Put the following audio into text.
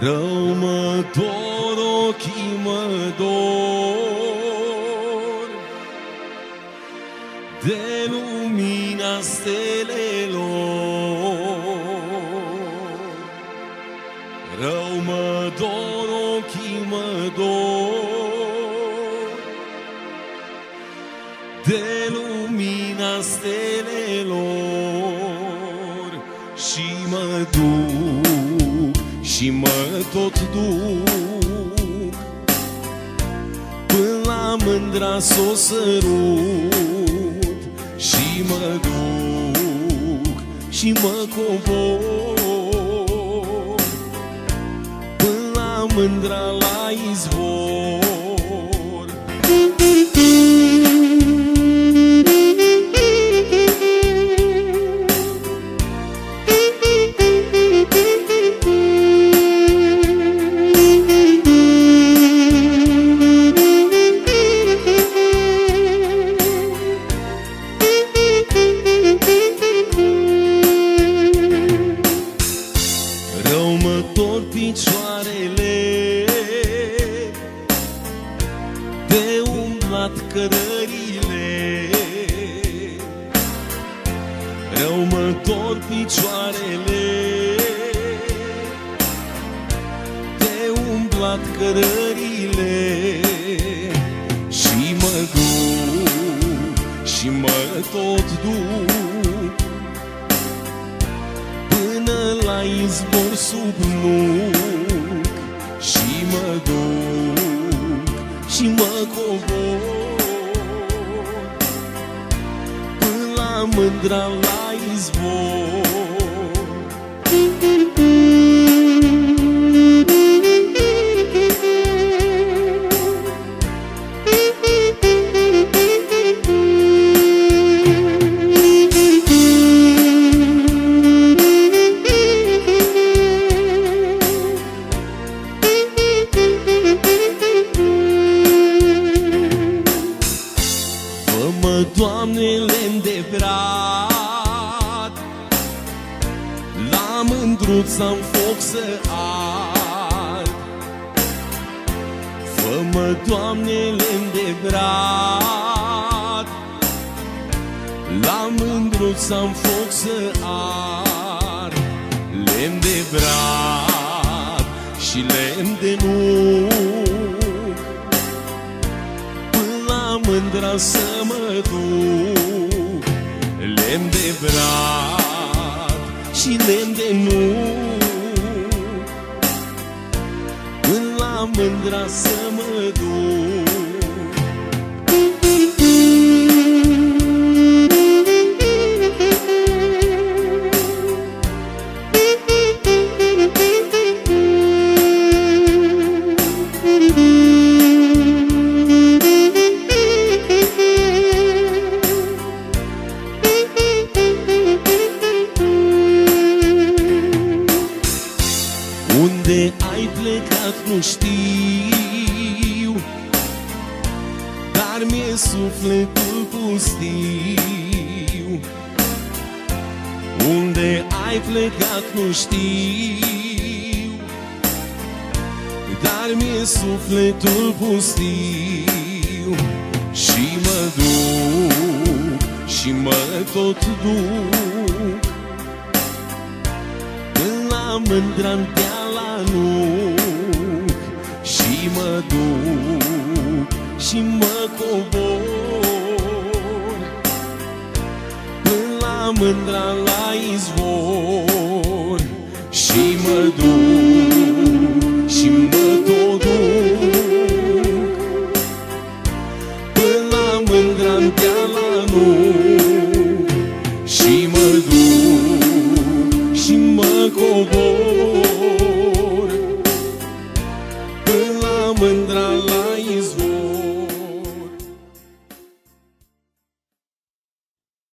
Rău mă dor, ochii mă dor De lumina stelelor. Rău mă dor, ochii mă dor De lumina stelelor Și mă duc, și mă tot duc. Până la mândra s-o sărut Și mă duc, și mă cobor. Până la mândra la izvor cărările Rău mă tot picioarele. De umblat cărările Și mă duc, și mă tot duc. Până la izvor sub nuc Și mă duc și mă cobor. Până la mândra la izvor Doamne, lemn de brad La mândruț am foc să ard. Fă-mă, Doamne, lemn de brad La mândruț am foc să ard. Lemn de brad și lemn de nuc Până la mândra să mă duc Lemn de brad și lemn de nuc Până la mândra să mă duc Unde ai plecat nu știu. Dar mi-e sufletul pustiu. Unde ai plecat nu știu. Dar mi-e sufletul pustiu. Și mă duc, și mă tot duc. Până la mândra la nuc Și mă duc și mă cobor. Până la mândra la izvor Și mă duc și mă tot duc Până la mândra la nuc